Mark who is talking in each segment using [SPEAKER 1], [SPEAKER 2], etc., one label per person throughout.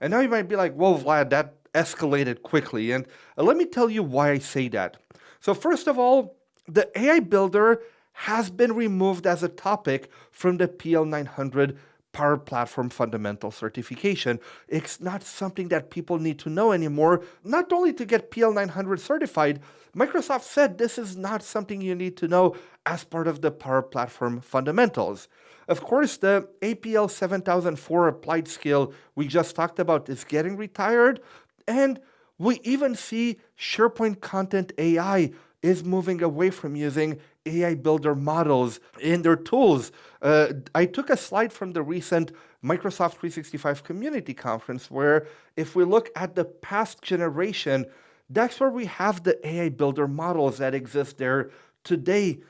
[SPEAKER 1] And now you might be like, whoa, Vlad, that escalated quickly. And uh, let me tell you why I say that. So, first of all, the AI Builder has been removed as a topic from the PL900 Power Platform Fundamental Certification. It's not something that people need to know anymore. Not only to get PL900 certified, Microsoft said this is not something you need to know as part of the Power Platform Fundamentals. Of course, the APL 7004 applied skill we just talked about is getting retired, and we even see SharePoint Content AI is moving away from using AI builder models in their tools. Uh, I took a slide from the recent Microsoft 365 community conference where, if we look at the past generation, that's where we have the AI builder models that exist there today.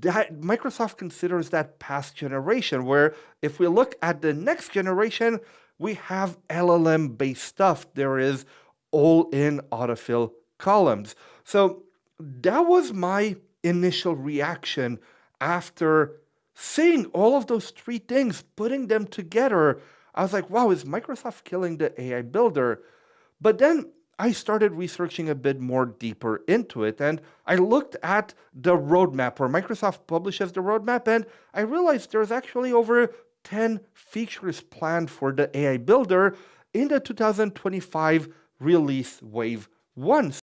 [SPEAKER 1] That Microsoft considers that past generation, where if we look at the next generation, we have LLM based stuff. There is all in autofill columns. So that was my initial reaction after seeing all of those three things, putting them together. I was like, wow, is Microsoft killing the AI builder? But then I started researching a bit more deeper into it and I looked at the roadmap where Microsoft publishes the roadmap and I realized there's actually over 10 features planned for the AI builder in the 2025 release wave 1.